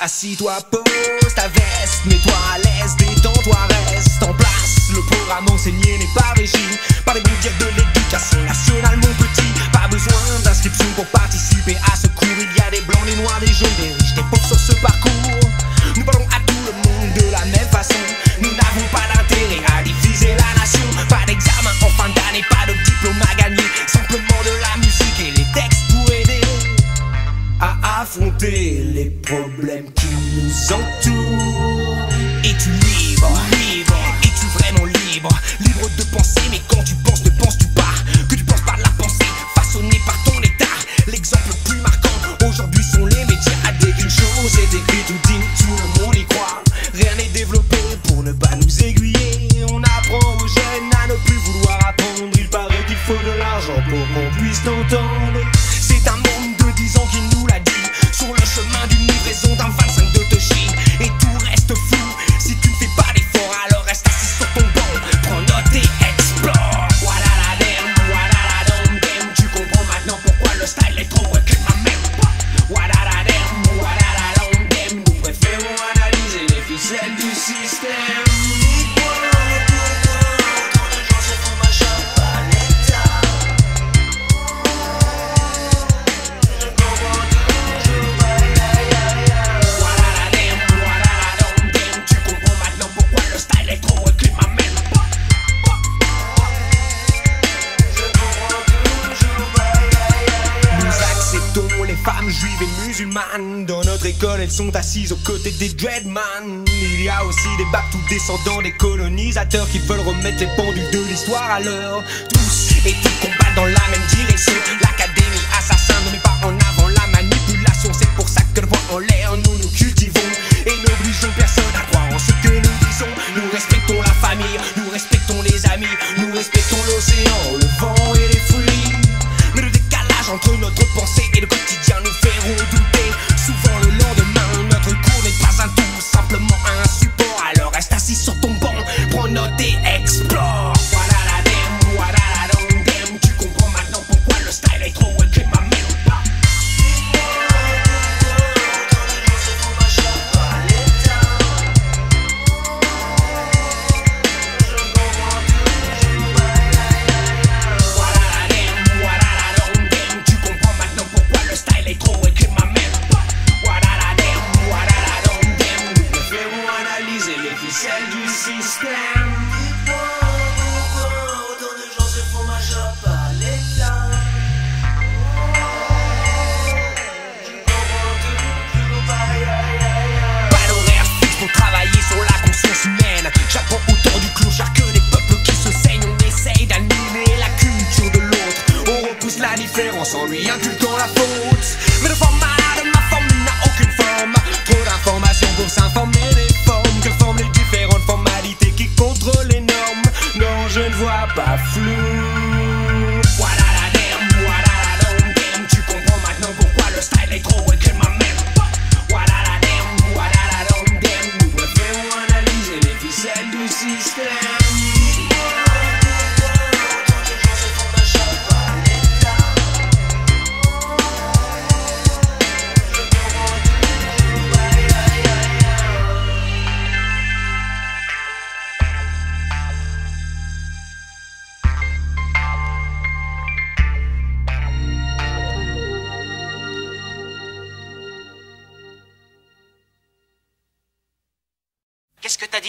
assis-toi, pose ta veste, mets-toi à l'aise, détends-toi, reste en place. Le programme enseigné n'est pas régi par les médias de l'éducation nationale, mon petit. Pas besoin d'inscription pour participer à ce cours, il y a des blancs, des noirs, des jaunes, des problèmes qui nous entourent. soir à l'heure. Tous et tout combat dans la même direction. L'académie assassin ne met pas en avant la manipulation. C'est pour ça que le vent en l'air, nous nous cultivons. Et n'obligeons personne à croire en ce que nous disons. Nous respectons la famille, nous respectons les amis, nous respectons l'océan, le vent et les fruits. Mais le décalage entre notre pensée et le quotidien nous fait redouter. Souvent le long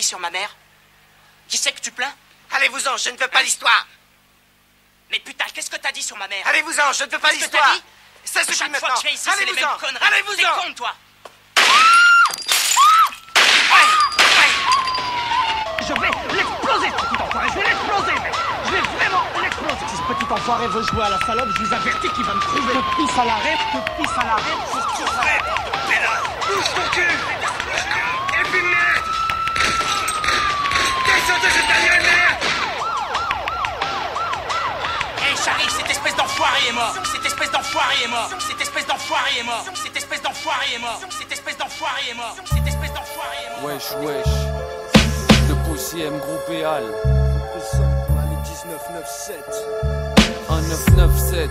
sur ma mère. Qui c'est que tu plains? Allez-vous-en, je ne veux pas l'histoire. Mais putain, qu'est-ce que t'as dit sur ma mère? Allez-vous-en, je ne veux pas Qu'est-ce que l'histoire. t'as dit? Ça suffit Chaque fois maintenant que je viens ici, c'est les mêmes Allez-vous-en conneries. T'es Allez-vous-en con, toi. Je vais l'exploser, ce petit enfoiré, je vais l'exploser, mec Je vais vraiment l'exploser. Si ce petit enfoiré veut jouer à la salope, je vous avertis qu'il va me trouver. De pisse à l'arrêt, de pisse à l'arrêt, pisse à l'arrêt. Bouge ton cul d'enfoiré est mort Cette espèce d'enfoiré est mort Cette espèce d'enfoiré est mort Cette espèce d'enfoiré est mort Cette espèce d'enfoiré est mort Cette espèce d'enfoiré est mort Wesh, wesh. Le poussième groupe Al. Un 997.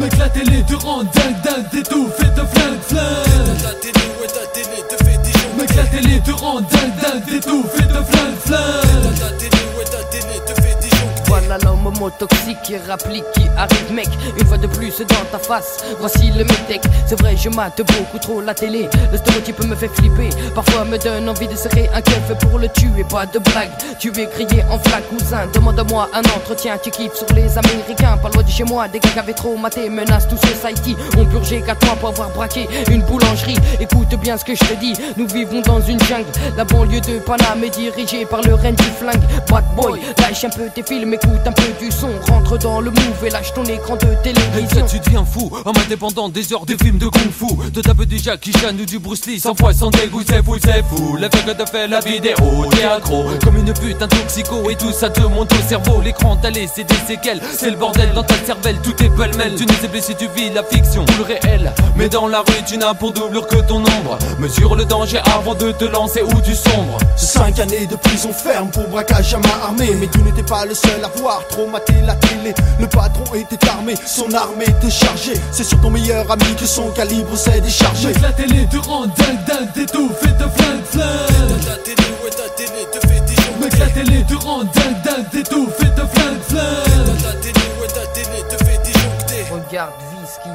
Mec la télé te rend dingue dingue t'étouffe et te flingue flingue Ta télé, ouais, ta télé te fait des gens. Mec la télé te rend dingue dingue et te flingue flingue Voilà l'homme homo toxique qui rapplique, qui arrive mec. Une fois de plus dans ta face, voici le métèque. C'est vrai je mate beaucoup trop la télé. Le stéréotype me fait flipper. Parfois me donne envie de serrer un keuf pour le tuer. Pas de blague, tu es crié en flag cousin. Demande-moi un entretien, tu kiffes sur les américains. Pas loin de chez moi, des gars qui avaient trop maté. Menacent tout society, ont purgé 4 mois pour avoir braqué une boulangerie. Écoute bien ce que je te dis, nous vivons dans une jungle. La banlieue de Paname est dirigée par le reine du flingue. Bad boy, lâche un peu tes films, écoute un peu du son Rentre dans le move et lâche ton écran de télévision tu deviens fou, homme indépendant des heures de films de kung fu. De taper du Jackie Chan ou du Bruce Lee, sans fois sans dégoût, c'est fou, c'est fou. La que te fait la vidéo, t'es accro. Comme une pute, un toxico, et tout ça te monte au cerveau. L'écran t'a laissé des séquelles, c'est le bordel dans ta cervelle, tout est pêle-mêle. Tu ne sais plus si tu vis la fiction ou le réel. Mais dans la rue, tu n'as pour doublure que ton ombre. Mesure le danger avant de te lancer ou du sombre. Cinq années de prison ferme pour braquage à main armée Mais tu n'étais pas le seul à voir traumaté la télé. Le patron était armé, son armée était chargée. C'est sur ton meilleur ami que son calibre s'est déchargé. Mec la télé te rend dingue dingue t'étouffe et te flingue flingue. Ta télé, ouais, ta télé te fait des. Mec la télé te rend dingue dingue t'étouffe et te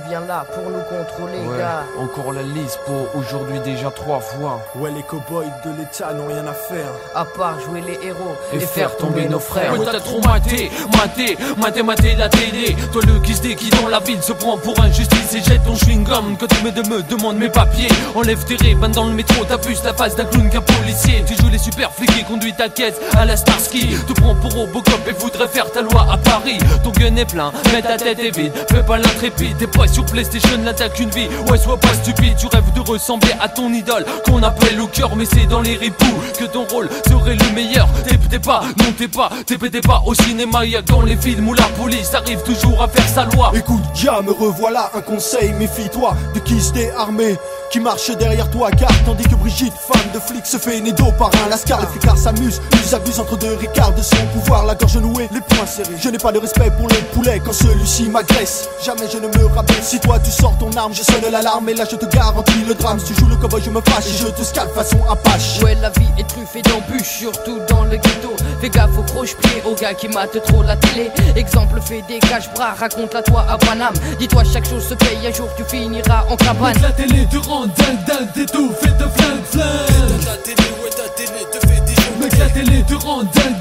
vient là pour nous contrôler Ouais, gars encore la liste pour aujourd'hui déjà trois fois. Ouais les cowboys de l'état n'ont rien à faire À part jouer les héros et, faire tomber nos frères Ouais, t'as trop maté, maté, maté, maté la télé. Toi le qui se qui dans la ville se prend pour injustice et jette ton chewing-gum. Quand tu me, de me demande mes papiers, enlève tes rébans dans le métro, t'as plus la face d'un clown qu'un policier. Tu joues les super flics et conduis ta caisse à la Starsky. Te prends pour Robocop et voudrais faire ta loi à Paris. Ton gun est plein, mais ta tête est vide. Fais pas l'intrépide, t'es pas sur PlayStation, là t'as qu'une vie. Ouais, sois pas stupide, tu rêves de ressembler à ton idole qu'on appelle au cœur, mais c'est dans les ripoux que ton rôle serait le meilleur. T'es pas, non t'es pas, t'es pas au cinéma, y'a dans les films où la police arrive toujours à faire sa loi. Écoute, ya me revoilà, un conseil, méfie-toi de qui se armé qui marche derrière toi, car tandis que Brigitte, femme de flic, se fait nédo par un lascar. Les flicards s'amusent, ils abusent entre deux ricards de son pouvoir, la gorge nouée, les poings serrés. Je n'ai pas de respect pour le poulet quand celui-ci m'agresse. Jamais je ne me rabaisse. Si toi tu sors ton arme, je sonne l'alarme, et là je te garantis le drame. Si tu joues le cowboy, je me fâche et je te scalpe façon apache. Ouais, la vie est truffée d'embûches, surtout dans le ghetto. Fais gaffe aux croche-pieds, aux gars qui matent trop la télé. Exemple fait des cache-bras, raconte-la toi à Paname. Dis-toi, chaque chose se paye, un jour tu finiras en cabane. La télé te rend dingue, dingue, t'étouffe et te flingue, flingue. Ta télé, ouais, ta télé te fait des jours. Mec, la télé te rend dingue,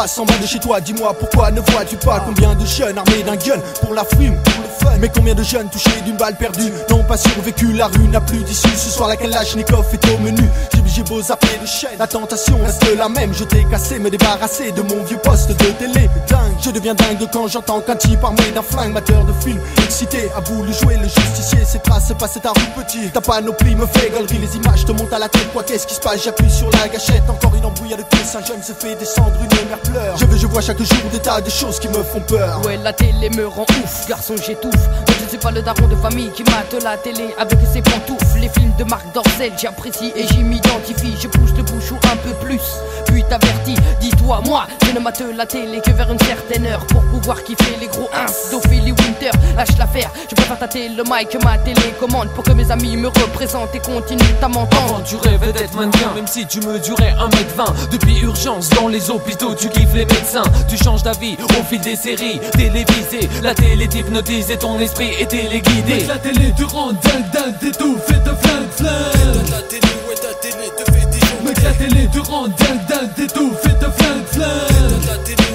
passe, en de chez toi, dis-moi pourquoi ne vois-tu pas combien de jeunes armés d'un gun pour la frime, pour le fun. Mais combien de jeunes touchés d'une balle perdue n'ont pas survécu, la rue n'a plus d'issue. Ce soir la Kalachnikov est au menu, j'ai beau zapper de chaîne. La tentation reste la même, je t'ai cassé, me débarrasser de mon vieux poste de télé. Dingue, je deviens dingue quand j'entends qu'un type armé d'un flingue Mateur de film, excité, a voulu jouer le justicier. Ses traces passent ta rue petit, ta panoplie me fait galerie. Les images te montent à la tête, quoi qu'est-ce qui se passe, j'appuie sur la gâchette. Encore une embrouillade de tous, un jeune se fait descendre une mère pleure. Je veux, je vois chaque jour des tas de choses qui me font peur. Ouais, la télé me rend ouf, garçon, j'étouffe. Je suis pas le daron de famille qui mate la télé avec ses pantoufles. Les films de Marc Dorcel, j'apprécie et j'y m'identifie. Je pousse le bouchon un peu plus, puis t'avertis. Dis-toi, moi, je ne mate la télé que vers une certaine heure pour pouvoir kiffer les gros ins d'Ophélie Winter. Lâche l'affaire, je préfère tâter le mic que ma télécommande pour que mes amis me représentent et continuent à m'entendre. Avant tu rêvais d'être mannequin Même si tu mesurais 1m20 Depuis urgence dans les hôpitaux Tu kiffes les médecins Tu changes d'avis au fil des séries Télévisées La télé t'hypnotise et ton esprit est téléguidé la télé te rend dingue, dingue, t'étouffe et te flingue, flingue. 7 et les deux en dingue dingue T'es fait de flingue flingue.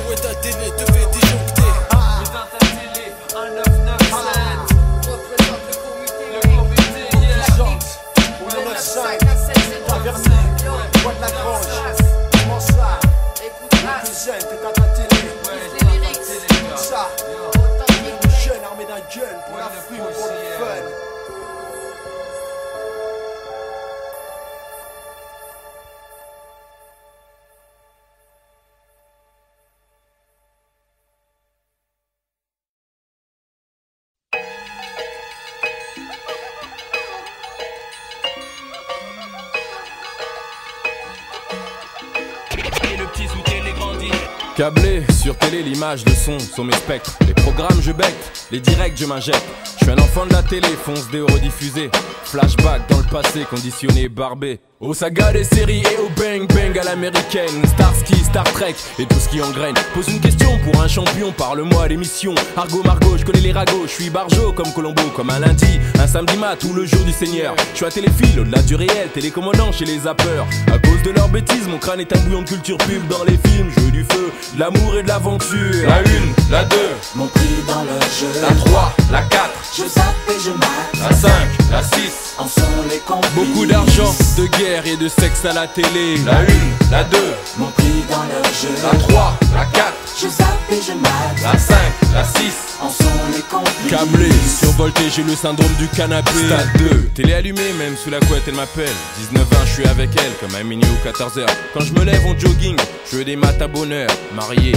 L'image, le son sont mes spectres. Les programmes, je becte, les directs, je m'injecte. Je suis un enfant de la télé, fonce des rediffusés. Flashback dans le passé, conditionné, barbé. Aux sagas des séries et au bang bang à l'américaine. Starsky, Star Trek et tout ce qui engraine. Pose une question pour un champion, parle-moi à l'émission. Argo Margot, je connais les ragots, je suis barjo comme Colombo, comme un lundi, un samedi mat ou le jour du Seigneur. Je suis à téléphile, au-delà du réel, télécommandant chez les zappeurs. À cause de leurs bêtises, mon crâne est un bouillon de culture pub dans les films. Je veux du feu, de l'amour et de l'aventure. La une, la deux, Mon prix dans le jeu. la trois, la quatre, Je zappe et je mate. la cinq, la six. En sont les complices. Beaucoup d'argent, de guerre et de sexe à la télé. La une, la deux, Mon prix dans le jeu. la trois, la quatre, Je zappe et je mate. la cinq, la six. En sont les complices. Câblé, survolté, j'ai le syndrome du canapé. Stade 2, télé allumée, même sous la couette, elle m'appelle. 19 ans, je suis avec elle, comme à minuit ou 14h. Quand je me lève en jogging, je veux des maths à bonheur. Marié,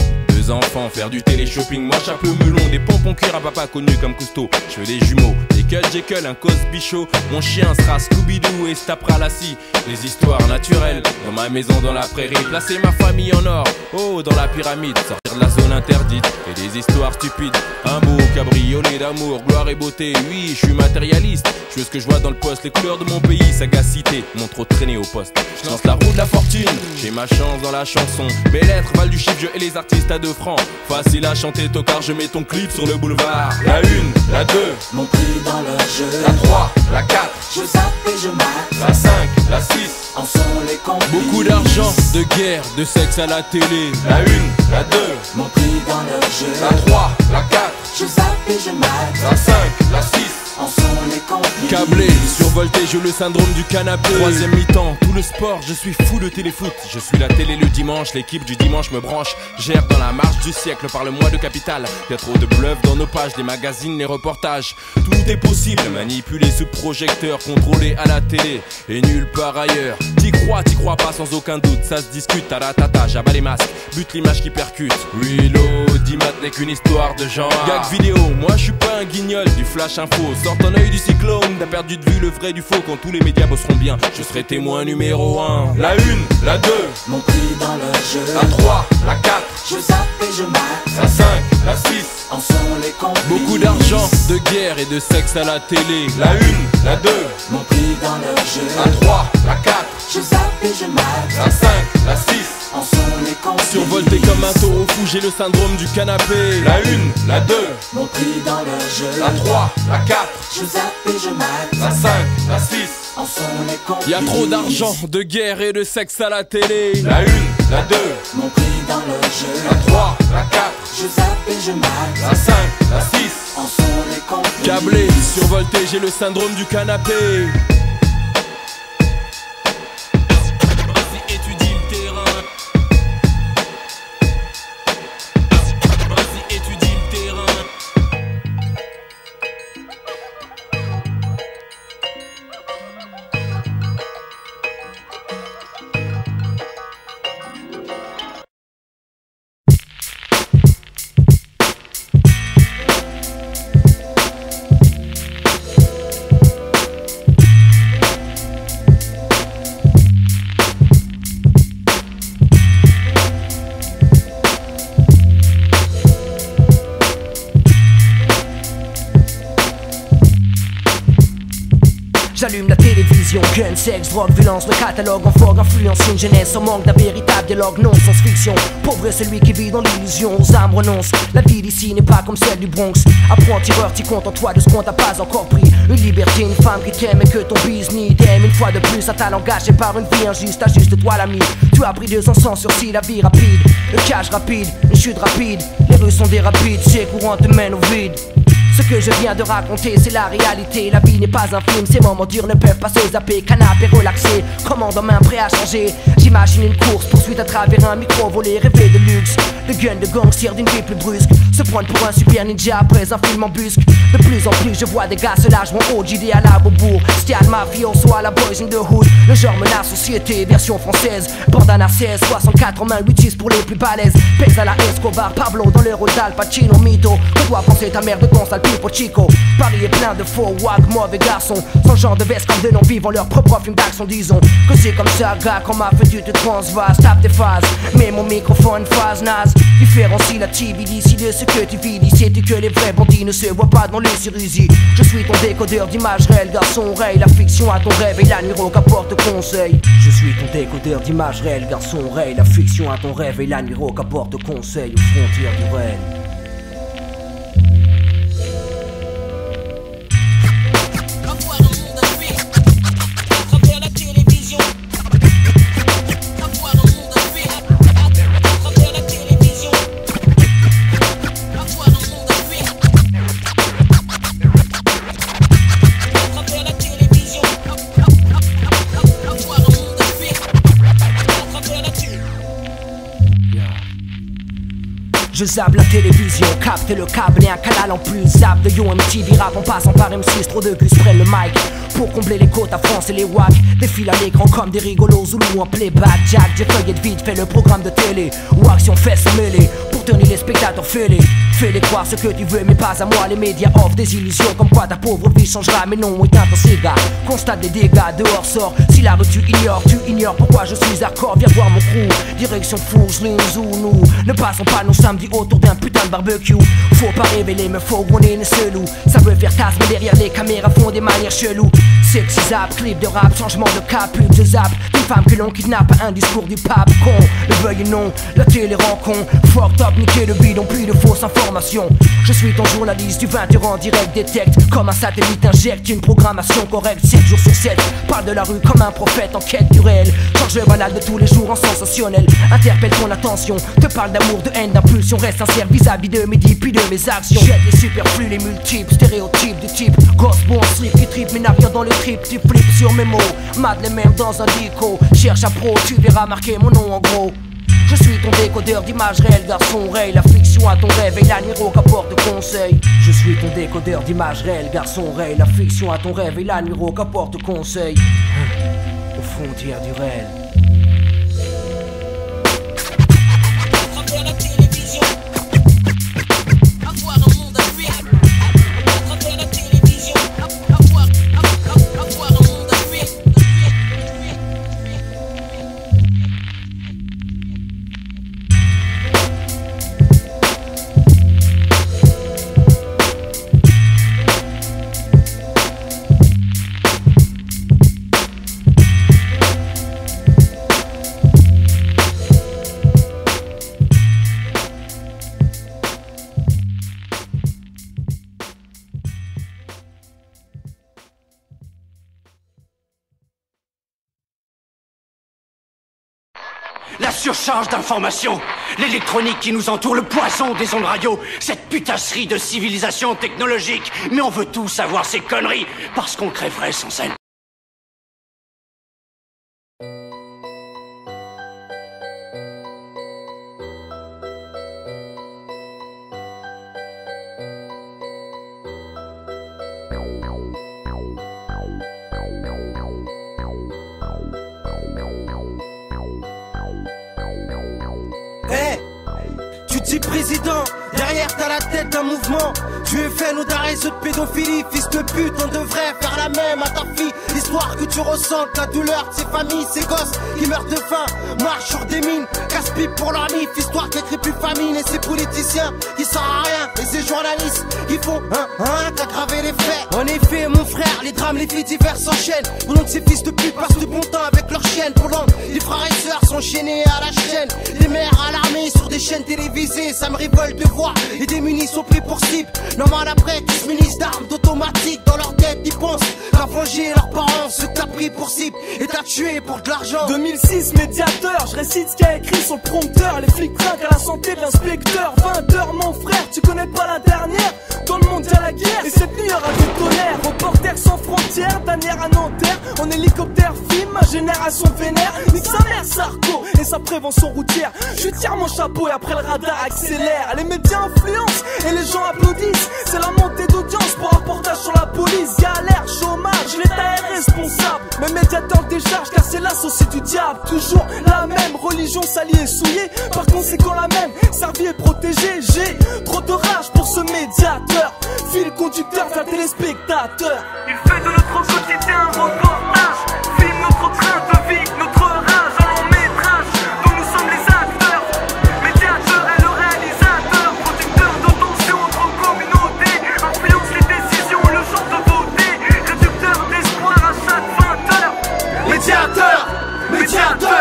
enfants, faire du télé-shopping. Moi, chapeau melon, des pompons cuir à papa connu comme Cousteau. Je veux des jumeaux, des cut Jekyll, un Cosby Show. Mon chien sera Scooby-Doo et se tapera la scie. Les histoires naturelles, dans ma maison, dans la prairie. Placer ma famille en or, oh, dans la pyramide. Sortir de la zone interdite et des histoires stupides. Un beau cabriolet d'amour, gloire et beauté. Oui, je suis matérialiste. Je veux ce que je vois dans le poste, les couleurs de mon pays, sagacité. Mon trop traîné au poste. Je lance la roue de la fortune, j'ai ma chance dans la chanson. Mes lettres valent du chiffre, je et les artistes à deux Facile à chanter, tocard, je mets ton clip sur le boulevard. La une, la deux, Mon prix dans le jeu. la trois, la quatre, Je zappe et je mate. la cinq, la six. En sont les complices. Beaucoup d'argent, de guerre, de sexe à la télé. La une, la deux, Mon prix dans le jeu. la trois, la quatre, Je zappe et je mate. la cinq, la six. En sont les complices. Câblé, survolté, j'ai le syndrome du canapé. Troisième mi-temps, tout le sport, je suis fou de téléfoot. Je suis la télé le dimanche, l'équipe du dimanche me branche. Gère dans la marche du siècle, parle-moi de capital. Y a trop de bluff dans nos pages, les magazines, les reportages. Tout est possible, manipulé sous projecteur, contrôlé à la télé et nulle part ailleurs. T'y crois, t'y crois pas sans aucun doute. Ça se discute, taratata, j'abats les masques, bute l'image qui percute. Reload, Dimat n'est qu'une histoire de genre. Gag vidéo, moi je suis pas un guignol du flash info. Sors ton œil du cyclone, t'as perdu de vue le vrai du faux. Quand tous les médias bosseront bien, je serai témoin numéro 1. La 1, la 2, Mon prix dans le jeu. la 3, la 4, Je zappe et je mate. la 5, la 6. En sont les complices. Beaucoup d'argent, de guerre et de sexe à la télé. La 1, la 2, Mon prix dans le jeu. la 3, la 4, Je zappe et je mate. la 5, la 6. En sont les complices. Survolté comme un taureau fou, j'ai le syndrome du canapé. La 1, la 2, Mon prix dans le jeu. la 3, la 4, Je zappe et je mate. la 5, la 6. En sont les complices. Y a trop d'argent, de guerre et de sexe à la télé. La 1, la 2, Mon prix dans le jeu. la 3, la 4, Je zappe et je mate. la 5, la 6. En sont les complices. Câblé, survolté, j'ai le syndrome du canapé. Le catalogue en vogue, influence une jeunesse en manque d'un véritable dialogue, non sans fiction. Pauvre celui qui vit dans l'illusion, aux âmes renonce. La vie d'ici n'est pas comme celle du Bronx. Apprends, tireur, t'y compte en toi de ce qu'on t'a pas encore pris. Une liberté, une femme qui t'aime et que ton business t'aime. Une fois de plus, à ta engagé par une vie injuste, ajuste-toi l'ami. Tu as pris deux ans sans sursis, la vie rapide. Le cash rapide, une chute rapide. Les rues sont des rapides, c'est courant te mène au vide. Ce que je viens de raconter, c'est la réalité. La vie n'est pas un film, ces moments durs ne peuvent pas se zapper. Canapé relaxé, commande en main prêt à changer. J'imagine une course, poursuite à travers un micro volé, rêver de luxe. Le gun de gangster d'une vie plus brusque. Se prendre pour un super ninja après un film en busque. De plus en plus, je vois des gars se lâchent mon OGD à la Beaubourg. Stial mafioso à la boys in the hood. Le genre menace société, version française. Bandana 16, 64 en main, 8 pour les plus balèzes. Pèse à la Escobar, Pablo dans le rôle d'Al Pacino, Mito. Que doit penser ta mère de ton sale pipo Chico? Paris est plein de faux wag, mauvais garçons. Sans genre de veste comme de non vivant leur propre film d'action, disons. Que c'est comme ça, gars, qu'on m'a fait du te transvase. Tape tes phases, mais mon microphone phase naze. Différencie la d'ici de ce que tu vis. Sais-tu que les vrais bandits ne se voient pas dans les cerisiers? Je suis ton décodeur d'images réelles, garçon ray. La fiction à ton rêve et la nuit qu'apporte conseil. Je suis ton décodeur d'images réelles, garçon ray. La fiction à ton rêve et la nuit qu'apporte conseil aux frontières du réel. Je zappe la télévision, capte le câble et un canal en plus. Zap de Yo MTV rap en passant par M6, trop de gus prennent le mic. Pour combler les côtes à France et les wack, défilent à l'écran comme des rigolos Zoulou en playback. Jack, j'ai feuillé vite, fait le programme de télé. Ou action fesse mêlée, tenir les spectateurs fêlés. Fais-les croire ce que tu veux, mais pas à moi. Les médias offrent des illusions comme quoi ta pauvre vie changera. Mais non, éteins ton cigare. Constate des dégâts, dehors sort. Si la rue tu ignores, tu ignores pourquoi je suis d'accord. Viens voir mon crew. Direction Fouche, ou nous. Ne passons pas nos samedis autour d'un putain de barbecue. Faut pas révéler, mais faut qu'on est une seule Ça veut faire tasse, mais derrière les caméras font des manières cheloues. Sexy zap, clip de rap, changement de cap, pub de zap. Femme que l'on kidnappe, un discours du pape con. Le veuille non, la télé con. Fucked up, niquer le bidon, puis de fausses informations. Je suis ton journaliste du 20h en direct, détecte comme un satellite, injecte une programmation correcte 7 jours sur 7. Parle de la rue comme un prophète en quête du réel. Charge banal de tous les jours en sensationnel. Interpelle ton attention, te parle d'amour, de haine, d'impulsion. Reste sincère vis-à-vis de mes dits, puis de mes actions. Jette les superflus, les multiples, stéréotypes du type. Gosse bon slip qui trip, mais n'a rien dans les tripes. Tu flippes sur mes mots, mad les mêmes dans un dico. Cherche à pro, tu verras marquer mon nom en gros. Je suis ton décodeur d'images réelles, garçon ray. La fiction à ton rêve et la qu'apporte conseil. Je suis ton décodeur d'images réelles, garçon ray. La fiction à ton rêve et la qu'apporte conseil. aux frontières du réel. La surcharge d'informations, l'électronique qui nous entoure, le poison des ondes radio, cette putasserie de civilisation technologique. Mais on veut tous savoir ces conneries parce qu'on crèverait sans elles. Nos réseau de pédophilie, fils de pute, on devrait faire la même à ta fille. Histoire que tu ressentes la douleur de ces familles, ces gosses qui meurent de faim, marchent sur des mines, casse-pipe pour leur mif, histoire qu'elle crée plus famine. Et ces politiciens qui servent à rien, et ces journalistes qui font un, un, qu'aggraver les faits. En effet, mon frère, les drames, les faits divers s'enchaînent. Pendant que ces fils de pute passent du bon temps avec leurs chiennes. Pendant les frères et sœurs sont chaînés à la chaîne. Les mères à l'armée sur des chaînes télévisées, ça me révolte de voir. Et des munitions pris pour cible. Normal qu'ils se munissent d'armes d'automatique dans leur tête, ils pensent qu'à venger leurs parents, ce que t'as pris pour cible et t'as tué pour de l'argent. 2006, médiateur, je récite ce qu'il y a écrit sur le prompteur. Les flics trinquent à la santé de l'inspecteur. 20 heures, mon frère, tu connais pas la dernière et cette nuit, y'aura du tonnerre. Reporter sans frontières, dernière à Nanterre. En hélicoptère, film, ma génération vénère. Nique sa mère, Sarko, et sa prévention routière. Je tire mon chapeau et après le radar accélère. Les médias influencent et les gens applaudissent. C'est la montée d'audience pour un reportage sur la police. Galère, chômage, l'État est responsable. Mais médiateur décharge car c'est la société du diable. Toujours la même religion s'allier et souillée. Par conséquent, la même servie et protégée. J'ai trop de rage pour ce médiateur. Fil conducteur vers téléspectateur. Il fait de notre quotidien un reportage.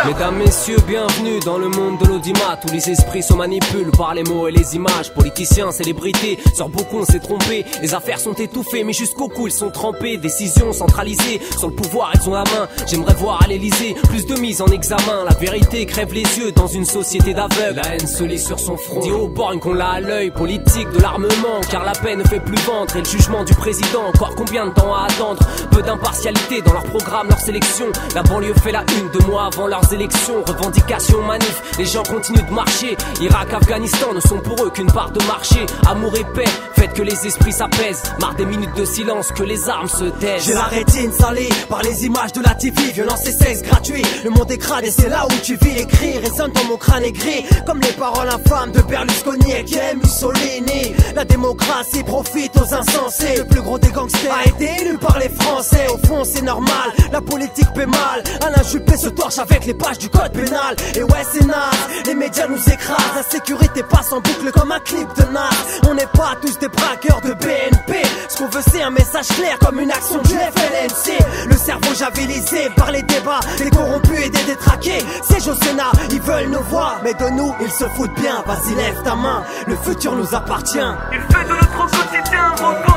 Mesdames, messieurs, bienvenue dans le monde de l'audimat où les esprits se manipulent par les mots et les images. Politiciens, célébrités, sur beaucoup on s'est trompé. Les affaires sont étouffées, mais jusqu'au cou ils sont trempés. Décisions centralisées, sur le pouvoir ils ont la main. J'aimerais voir à l'Elysée plus de mise en examen. La vérité crève les yeux dans une société d'aveugles. La haine se lit sur son front. Dit aux borgnes qu'on l'a à l'œil, politique de l'armement. Car la paix ne fait plus ventre et le jugement du président. Encore combien de temps à attendre? Peu d'impartialité dans leur programme, leur sélection. La banlieue fait la une deux mois avant leurs élections. Revendications, manifs, les gens continuent de marcher. Irak, Afghanistan ne sont pour eux qu'une part de marché. Amour et paix, faites que les esprits s'apaisent. Marre des minutes de silence, que les armes se taisent. J'ai la rétine salée par les images de la TV Violence et sexe gratuit Le monde est crade et c'est là où tu vis Les cris résonnent dans mon crâne aigri Comme les paroles infâmes de Berlusconi et Ken Mussolini La démocratie profite aux insensés Le plus gros des gangsters a été élu par les Français Au fond c'est normal, la politique paie mal Alain Juppé se torche avec les du code pénal. Et ouais c'est naze, les médias nous écrasent. La sécurité passe en boucle comme un clip de Nas On n'est pas tous des braqueurs de BNP Ce qu'on veut c'est un message clair comme une action du FLNC Le cerveau javelisé par les débats Des corrompus et des détraqués. C'est Sénat, ils veulent nous voir Mais de nous ils se foutent bien. Vas-y lève ta main, le futur nous appartient. Il fait de notre quotidien un reportage.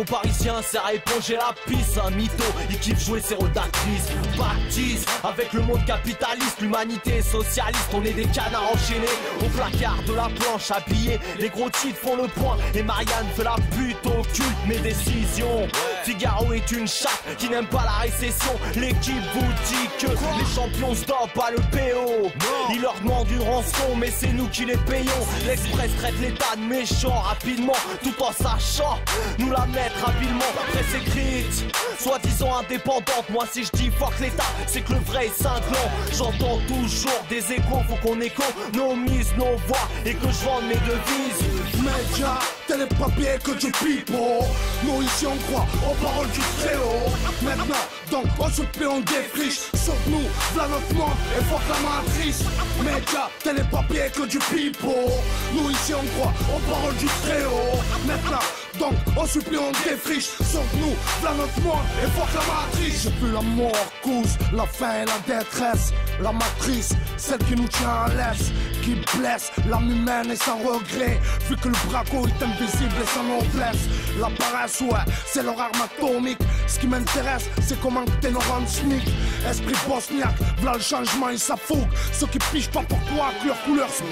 Aux Parisiens, c'est à éponger la piste. Un mytho, il kiffe jouer ses rôles d'actrice. Baptise, avec le monde capitaliste, l'humanité socialiste. On est des canards enchaînés au placard de la planche, habillés. Les gros titres font le point, et Marianne fait la pute occulte mes décisions. Figaro est une chatte qui n'aime pas la récession. L'équipe vous dit que les champions stoppent pas le PO. Il leur demande une rançon, mais c'est nous qui les payons. L'Express traite l'état de méchant rapidement, tout en sachant nous la mettre habilement. La presse écrite, soi-disant indépendante. Moi, si je dis fuck l'État, c'est que le vrai est cinglant. J'entends toujours des échos, faut qu'on écho nos mises, nos voix et que je vende mes devises. Média, tel est papier que du pipeau. Nous ici on croit aux paroles du haut. Maintenant, donc on se plaît, on défriche. Sauf nous, v'là notre monde et fuck la matrice. Média, tel est papier que du pipeau. Nous ici on croit aux paroles du haut. Maintenant, donc on supplie, on défriche. Sauf nous, v'là notre monde et fuck la matrice. J'ai vu la mort cause, la faim et la détresse. La matrice, celle qui nous tient à l'aise, qui blesse l'âme humaine et sans regret. Vu que le braco est invisible et sans noblesse. La paresse, ouais, c'est leur arme atomique. Ce qui m'intéresse, c'est comment t'es nos SMIC. Esprit bosniaque, v'là le changement et sa fougue. Ceux qui pichent pas pourquoi que leur couleur se.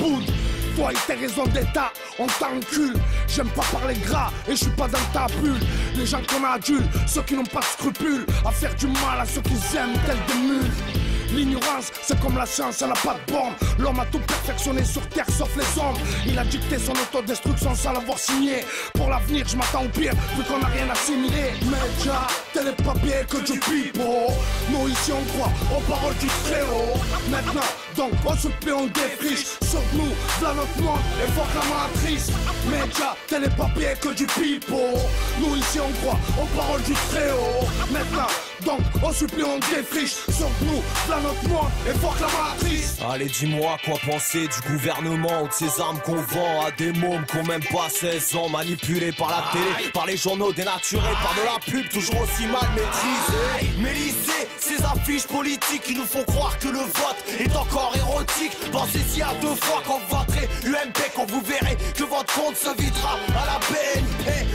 Toi et tes raisons d'état, on t'encule. J'aime pas parler gras et je suis pas dans ta bulle. Les gens qu'on adule, ceux qui n'ont pas de scrupules, à faire du mal à ceux qui aiment tels des mules. L'ignorance, c'est comme la science, elle n'a pas de bombe. L'homme a tout perfectionné sur terre sauf les hommes. Il a dicté son autodestruction sans l'avoir signé. Pour l'avenir, je m'attends au pire, vu qu'on n'a rien assimilé. Média, tel est papier que du pipeau. Nous ici on croit aux paroles du haut. Maintenant, donc on se plaît, on défriche. Sauf nous, v'là notre monde et la matrice. Média, tel est papier que du pipeau. Nous ici on croit aux paroles du haut. Maintenant, donc on supplie, on défriche. Sauf nous, notre monde et fuck la matrice. Allez, dis-moi quoi penser du gouvernement ou de ces armes qu'on vend à des mômes qui ont même pas 16 ans, manipulés par la télé, par les journaux dénaturés, par de la pub toujours aussi mal maîtrisée. Mais lycée, ces affiches politiques qui nous font croire que le vote est encore érotique. Pensez-y à deux fois quand vous voterez UMP, quand vous verrez que votre compte se videra à la BNP.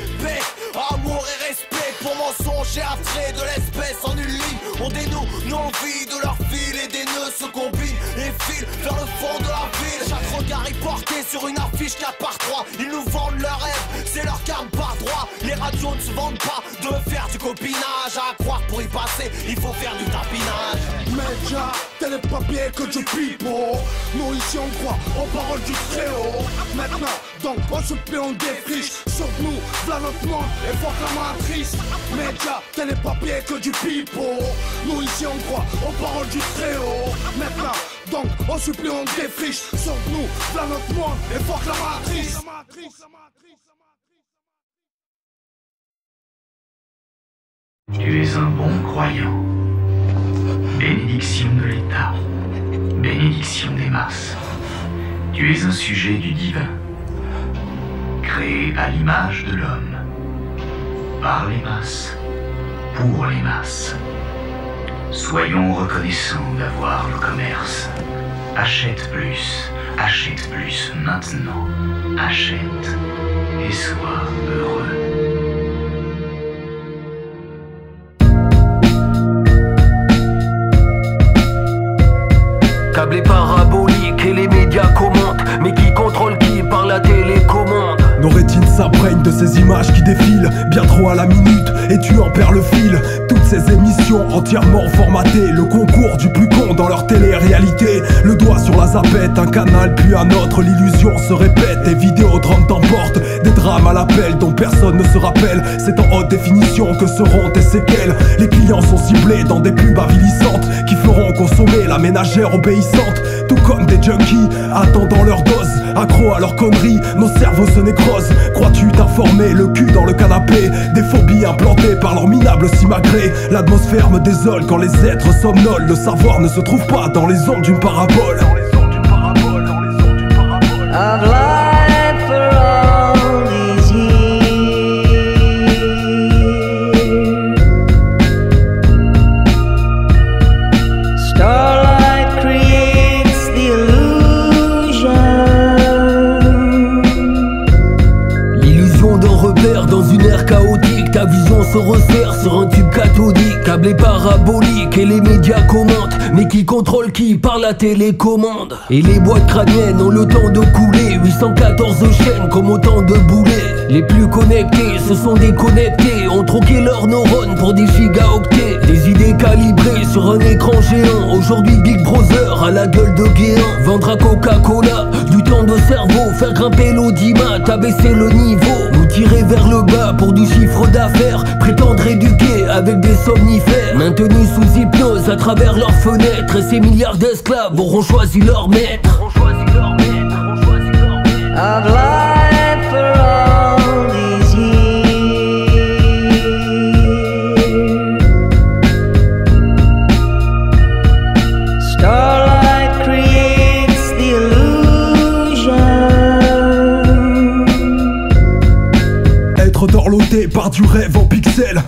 Pour mensonges et de l'espèce en une ligne. On dénoue nos vies de leur fil et des nœuds se combinent vers le fond de la ville. Chaque regard est porté sur une affiche 4 par 3 Ils nous vendent leurs rêves, c'est leur carte par droit. Les radios ne se vendent pas de faire du copinage. À croire pour y passer, il faut faire du tapinage. Média, tel est papier que du pipeau. Nous ici on croit aux paroles du haut. Maintenant, donc on se plaît, on défriche. Sauf nous, v'là notre monde et fuck la matrice. Média, tel est papier que du pipeau. Nous ici on croit aux paroles du haut. Maintenant, donc on supplie, on défriche. Sauf nous, v'là notre monde et fuck la matrice. Tu es un bon croyant. Bénédiction de l'État. Bénédiction des masses. Tu es un sujet du divin. Créé à l'image de l'homme. Par les masses. Pour les masses. Soyons reconnaissants d'avoir le commerce. Achète plus. Achète plus maintenant. Achète. Et sois heureux. Câblé parabolique et les médias commentent Mais qui contrôle qui par la télécommande Nos rétines s'imprègnent de ces images qui défilent Bien trop à la minute et tu en perds le fil. Toutes ces émissions entièrement formatées Le concours du plus con dans leur télé-réalité. Le doigt sur la zapette, un canal puis un autre L'illusion se répète. Et Vidéodrome t'emporte Des drames à l'appel dont personne ne se rappelle. C'est en haute définition que seront tes séquelles. Les clients sont ciblés dans des pubs avilissantes Qui feront consommer la ménagère obéissante. Tout comme des junkies attendant leur dose Accro à leurs conneries, nos cerveaux se nécrosent Crois-tu t'informer le cul dans le canapé. Des phobies implantées par leur minable simagrée. L'atmosphère me désole quand les êtres somnolent. Le savoir ne se trouve pas dans les ondes d'une parabole. I've lied se resserre sur un tube cathodique, câblé parabolique et les médias commentent. Mais qui contrôle qui par la télécommande Et les boîtes crâniennes ont le temps de couler 814 chaînes comme autant de boulets Les plus connectés se sont déconnectés Ont troqué leurs neurones pour des gigaoctets Des idées calibrées sur un écran géant. Aujourd'hui Big Brother à la gueule de Guéant. Vendre à Coca-Cola du temps de cerveau. Faire grimper l'audimat, abaisser le niveau. Nous tirer vers le bas pour du chiffre d'affaires. Prétendre éduquer avec des somnifères. Maintenus sous hypnose à travers leurs fenêtres. Et ces milliards d'esclaves auront choisi leur maître. Of life du rêve en pixels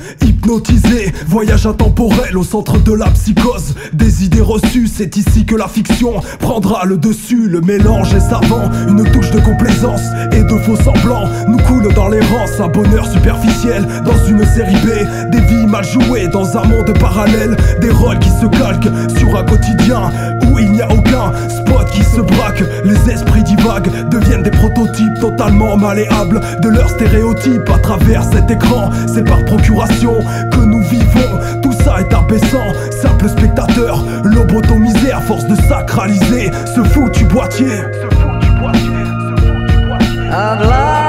Hypnotisé, voyage intemporel au centre de la psychose. Des idées reçues, c'est ici que la fiction prendra le dessus. Le mélange est savant, une touche de complaisance et de faux semblants Nous coule dans l'errance, un bonheur superficiel Dans une série B, des vies mal jouées Dans un monde parallèle, des rôles qui se calquent Sur un quotidien où il n'y a aucun spot qui se braque. Les esprits divaguent, deviennent des prototypes totalement malléables De leurs stéréotypes à travers cet écran. C'est par procuration que nous vivons. Tout ça est abaissant, simple spectateur Lobotomisé à force de sacraliser Ce foutu boîtier. Of life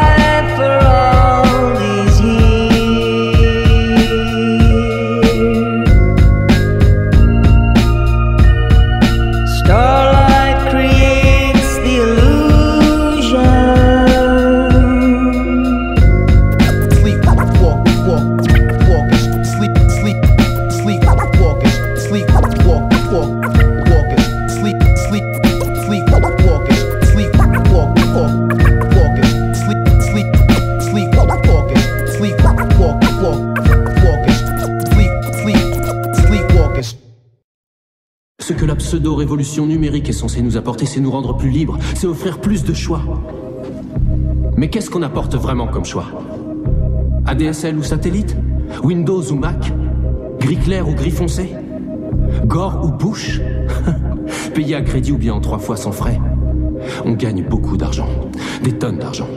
la pseudo-révolution numérique est censée nous apporter, c'est nous rendre plus libres, c'est offrir plus de choix. Mais qu'est-ce qu'on apporte vraiment comme choix? ADSL ou satellite? Windows ou Mac? Gris clair ou gris foncé? Gore ou Bush? Payé à crédit ou bien en trois fois sans frais? On gagne beaucoup d'argent, des tonnes d'argent.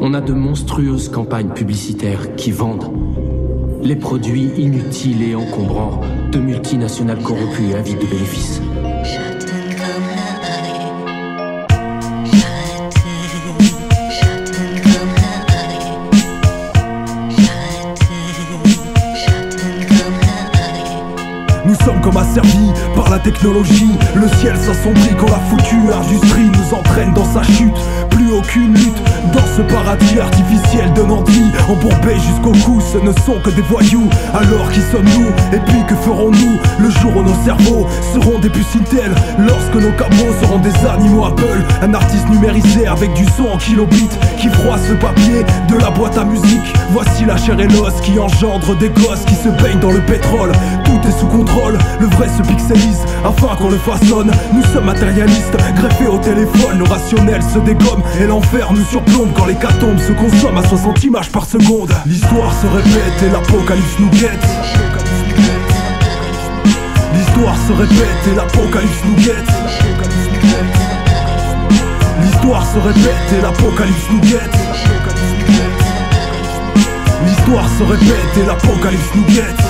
On a de monstrueuses campagnes publicitaires qui vendent les produits inutiles et encombrants de multinationales corrompues et avides de bénéfices. Technologie. Le ciel s'assombrit quand la foutue industrie nous entraîne dans sa chute Plus aucune lutte. Dans ce paradis artificiel de vie Embourbés jusqu'au cou, ce ne sont que des voyous. Alors qui sommes-nous Et puis que ferons-nous Le jour où nos cerveaux seront des puces Lorsque nos cabots seront des animaux Apple. Un artiste numérisé avec du son en kilobits Qui froisse le papier de la boîte à musique. Voici la chair et l'os qui engendre des gosses Qui se baignent dans le pétrole. Tout est sous contrôle, le vrai se pixelise Afin qu'on le façonne, nous sommes matérialistes Greffés au téléphone, nos rationnels se dégomment Et l'enfer nous surplombe quand l'hécatombe se consomme à 60 images par seconde. L'histoire se répète et l'apocalypse nous guette. L'histoire se répète et l'apocalypse nous guette. L'histoire se répète et l'apocalypse nous guette. L'histoire se répète et l'apocalypse nous guette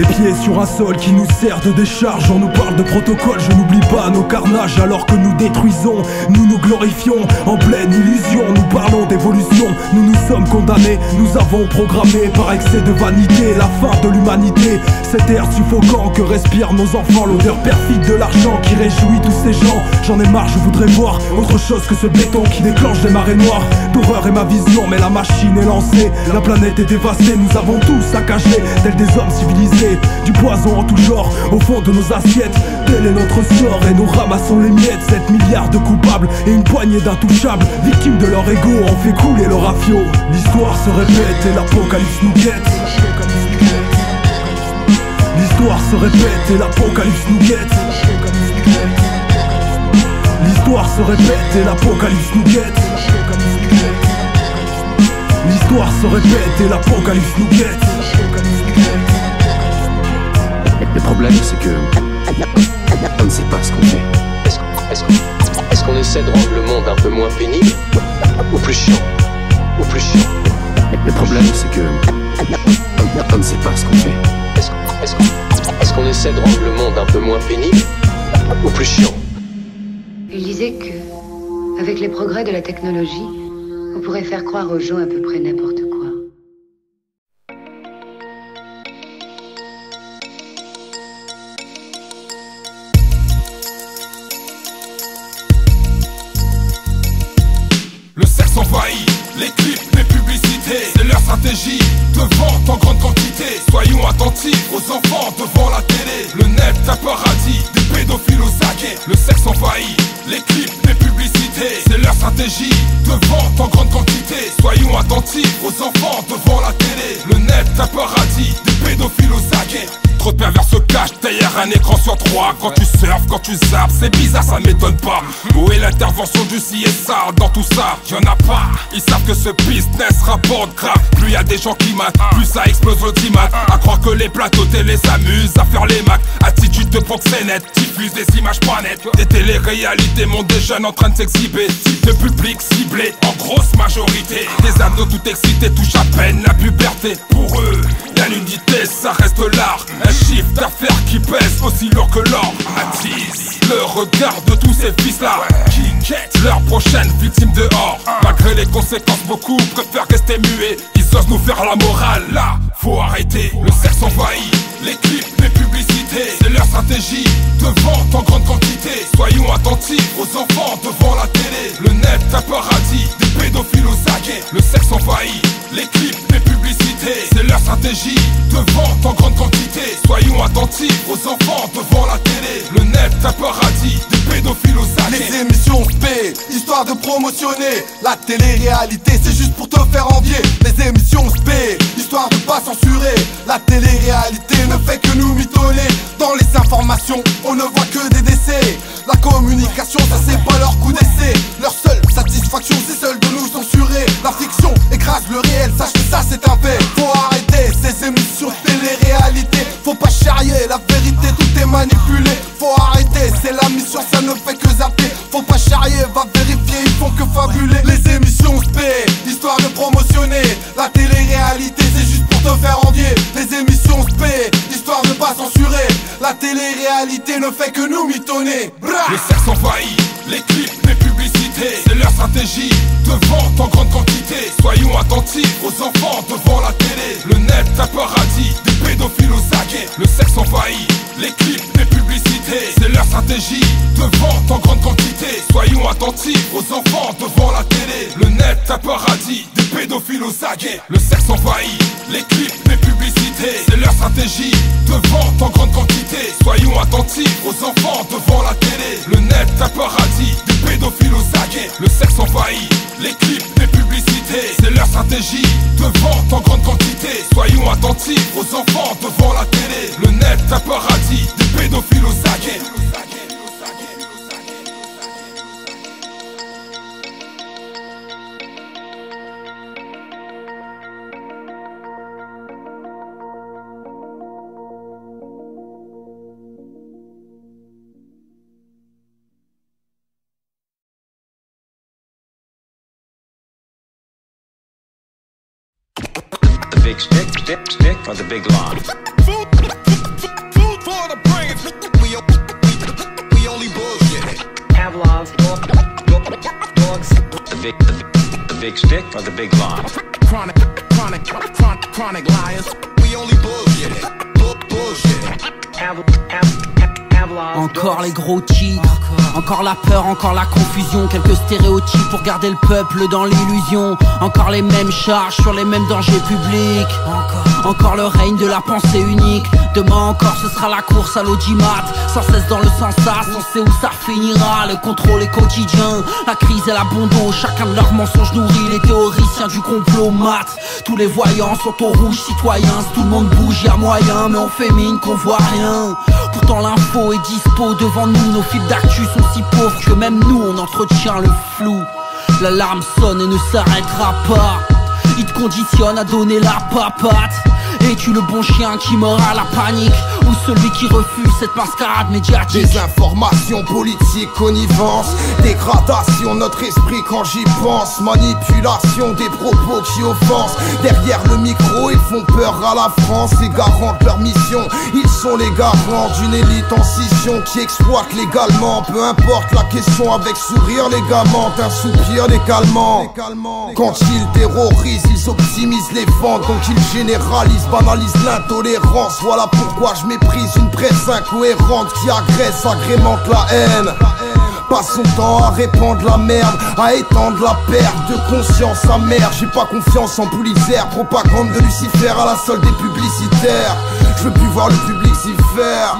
les pieds sur un sol qui nous sert de décharge. On nous parle de protocole, je n'oublie pas nos carnages. Alors que nous détruisons, nous nous glorifions. En pleine illusion, nous parlons d'évolution. Nous nous sommes condamnés, nous avons programmé Par excès de vanité, la fin de l'humanité. Cet air suffocant que respirent nos enfants L'odeur perfide de l'argent qui réjouit tous ces gens. J'en ai marre, je voudrais voir autre chose que ce béton Qui déclenche des marées noires. D'horreur est ma vision, mais la machine est lancée. La planète est dévastée, nous avons tout saccagé. Tels des hommes civilisés du poison en tout genre au fond de nos assiettes. Tel est notre sort et nous ramassons les miettes. 7 milliards de coupables et une poignée d'intouchables. Victimes de leur ego, on fait couler leur rafio. L'histoire se répète et l'apocalypse nous guette. L'histoire se répète et l'apocalypse nous guette. L'histoire se répète et l'apocalypse nous guette. l'histoire se répète et l'apocalypse nous guette. Le problème, c'est que. On ne sait pas ce qu'on fait. Est-ce qu'on essaie de rendre le monde un peu moins pénible Ou plus chiant Ou plus chiant? Le problème, c'est que. On ne sait pas ce qu'on fait. Est-ce qu'on essaie de rendre le monde un peu moins pénible Ou plus chiant? Il disait que, avec les progrès de la technologie, on pourrait faire croire aux gens à peu près n'importe envahit, les clips, les publicités, c'est leur stratégie de vente en grande quantité. Soyons attentifs aux enfants devant la télé. Le net un paradis, des pédophiles aux aguets. Le sexe envahit, les clips, les publicités, c'est leur stratégie de vente en grande quantité. Soyons attentifs aux enfants devant la télé. Le net un paradis, des pédophiles aux aguets. Trop de pervers se cachent derrière un écran sur trois. Quand tu surfes, quand tu zappes, c'est bizarre, ça m'étonne pas. Où est l'intervention du CSA dans tout ça Y'en a pas, ils savent que ce business rapporte grave. Plus y a des gens qui matent, plus ça explose l'audimat. À croire que les plateaux télé s'amusent à faire les macs. Attitude de proxénète, diffuse des images pas nettes. Des téléréalités montrent des jeunes en train de s'exhiber. Type de public ciblé, en grosse majorité. Des ados tout excités touchent à peine la puberté. Pour eux, la nudité ça reste l'art Un chiffre d'affaires qui pèse aussi lourd que l'or. Attise le regard de tous ces fils là Qui quittent leur prochaine victime dehors. Malgré les conséquences beaucoup préfèrent rester muets. Ils osent nous faire la morale. Là Faut arrêter, le sexe envahit Les clips, les publicités. C'est leur stratégie de vente en grande quantité. Soyons attentifs aux enfants devant la télé. Le net un paradis, pédophiles aux aguets Le sexe envahit les clips, les publicités. C'est leur stratégie de vente en grande quantité. Soyons attentifs aux enfants devant la télé. Le net un paradis, des pédophiles aux aguets Les émissions spé, histoire de promotionner La télé-réalité, c'est juste pour te faire envier. Les émissions spé, histoire de pas censurer La télé-réalité aux enfants devant la télé. Le net paradis, the big the brain. We, we only bullshit. Pavlov, dogs. The big, the, the big stick or the big log? Chronic, chronic, chronic, chronic liars. We only bullshit. Bull, bullshit. Encore les gros titres, encore la peur, encore la confusion, quelques stéréotypes pour garder le peuple dans l'illusion. Encore les mêmes charges sur les mêmes dangers publics. Encore, encore le règne de la pensée unique. Demain encore, ce sera la course à l'audimat. Sans cesse dans le sens on sait où ça finira. Le contrôle est quotidien, la crise et l'abandon. Chacun de leurs mensonges nourrit les théoriciens du complot mat. Tous les voyants sont au rouge, citoyens. Tout le monde bouge, y a moyen, mais on fait mine qu'on voit rien. Pourtant l'info est dispo devant nous, nos fils d'actu sont si pauvres que même nous on entretient le flou. L'alarme sonne et ne s'arrêtera pas. Ils te conditionne à donner la papate Es-tu le bon chien qui meurt à la panique Ou celui qui refuse cette mascarade médiatique Désinformation politique, connivence, dégradation, notre esprit quand j'y pense, manipulation des propos qui offensent. Derrière le micro, ils font peur à la France, les garants de leur mission. Ils sont les garants d'une élite en scission qui exploite légalement. Peu importe la question, avec sourire légalement, un soupir les calmant. Quand ils terrorisent, ils optimisent les ventes, donc ils généralisent, banalisent l'intolérance. Voilà pourquoi je une presse incohérente qui agresse, agrémente la haine. Passe son temps à répandre la merde, à étendre la perte de conscience amère. J'ai pas confiance en Pulitzer, propagande de Lucifer à la solde des publicitaires. Je veux plus voir le public s'y faire.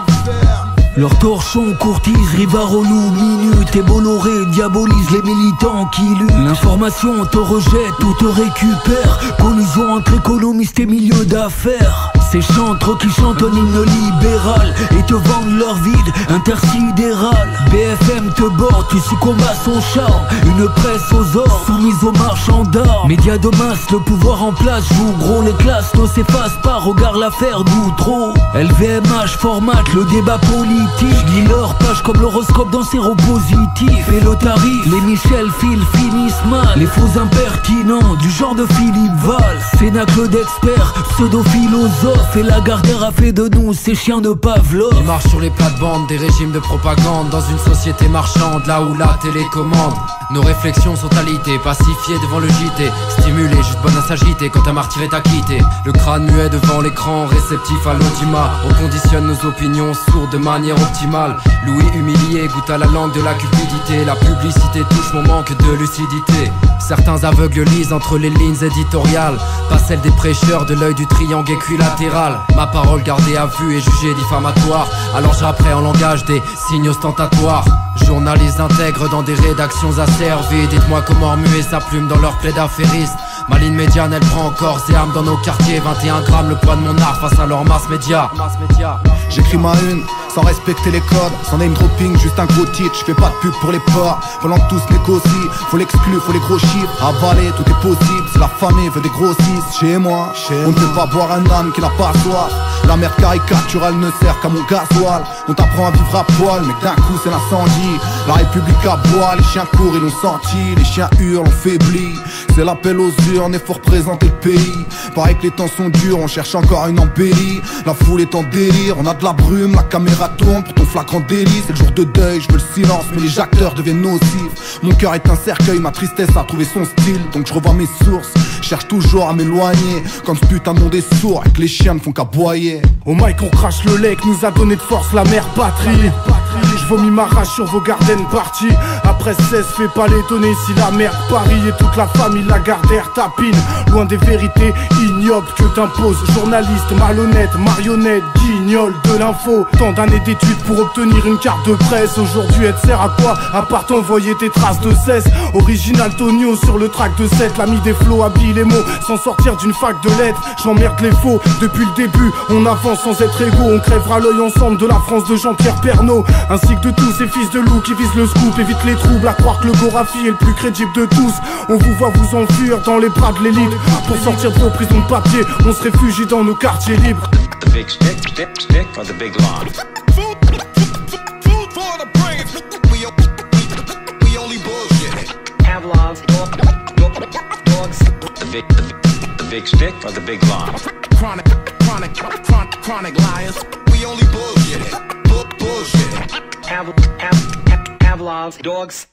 Leurs torchons courtisent, Rivarolou, Minute et Bolloré diabolisent les militants qui luttent. L'information te rejette ou te récupère. Collusion entre économistes et milieux d'affaires. Ces chantres qui chantent un hymne libéral et te vendent leur vide intersidéral. BFM te borde, tu succombes à son charme. Une presse aux ors, soumise aux marchands d'armes. Médias de masse, le pouvoir en place joue gros. Les classes ne s'effacent pas, regarde l'affaire d'outro. LVMH formate le débat politique. Lis leur page comme l'horoscope d'un séropositif. Et le tarif, les Michel Phil finissent mal. Les faux impertinents, du genre de Philippe Val. Cénacle d'experts, pseudo-philosophes. Et la Gardère a fait de nous ces chiens de Pavlov. Ils marchent sur les plates-bandes des régimes de propagande Dans une société marchande, là où la télécommande Nos réflexions sont alitées, pacifiées devant le JT Stimulées, juste bonne à s'agiter quand un martyr est acquitté. Le crâne muet devant l'écran, réceptif à l'audimat On conditionne nos opinions sourdes de manière optimale. Louis humilié goûte à la langue de la cupidité La publicité touche mon manque de lucidité. Certains aveugles lisent entre les lignes éditoriales Pas celles des prêcheurs de l'œil du triangle équilatéral. Ma parole gardée à vue et jugée diffamatoire Alors j'apprends en langage des signes ostentatoires. Journalistes intègres dans des rédactions asservies Dites-moi comment remuer sa plume dans leur plaid affairiste Ma ligne médiane elle prend corps et âme dans nos quartiers. 21 grammes le poids de mon art face à leur masse média. J'écris ma une sans respecter les codes, sans name dropping, juste un gros titre, je fais pas de pub pour les porcs, pendant que tous négocient, faut l'exclure, faut les gros chiffres, avaler, tout est possible, si la famille veut des grossistes, chez moi, on ne peut pas boire un âme qui n'a pas soif, la merde caricaturale ne sert qu'à mon gasoil, on t'apprend à vivre à poil, mais d'un coup c'est l'incendie, la République aboie, les chiens courent, ils l'ont senti, les chiens hurlent, on faiblit, c'est l'appel aux urnes, faut représenter le pays, pareil que les temps sont durs, on cherche encore une embellie, la foule est en délire, on a de la brume, la caméra tourne pour ton flagrant délit. C'est le jour de deuil, je veux le silence mais les acteurs deviennent nocifs. Mon cœur est un cercueil, ma tristesse a trouvé son style. Donc je revois mes sources, cherche toujours à m'éloigner. Comme ce putain de monde est sourd et que les chiens ne font qu'aboyer. Au mic on crache le lait, nous a donné de force la mère patrie. Je vomis ma rage sur vos garden parties. Après 16 fais pas l'étonner si la mère Paris et toute la famille la gardèrent tapine. Loin des vérités que t'imposes Journaliste malhonnête, marionnette, guignol de l'info. Tant d'années d'études pour obtenir une carte de presse. Aujourd'hui elle sert à quoi? À part t'envoyer tes traces de cesse. Original Tonio sur le track de 7 L'ami des flots habille les mots sans sortir d'une fac de lettres. J'emmerde les faux. Depuis le début On avance sans être égaux. On crèvera l'œil ensemble de la France de Jean-Pierre Pernaud. Ainsi que de tous ces fils de loup qui visent le scoop Évite les troubles. À croire que le Gorafi est le plus crédible de tous. On vous voit vous enfuir dans les bras de l'élite. Pour sortir de vos prisons de papier On se réfugie dans nos quartiers libres The big stick, stick, stick, or the big log? Food for the brain. We, we, we only bullshit. Pavlov, dogs. The big, the, big- the big stick or the big? Chronic, chronic, chronic, chronic liars. We only bullshit. Dogs.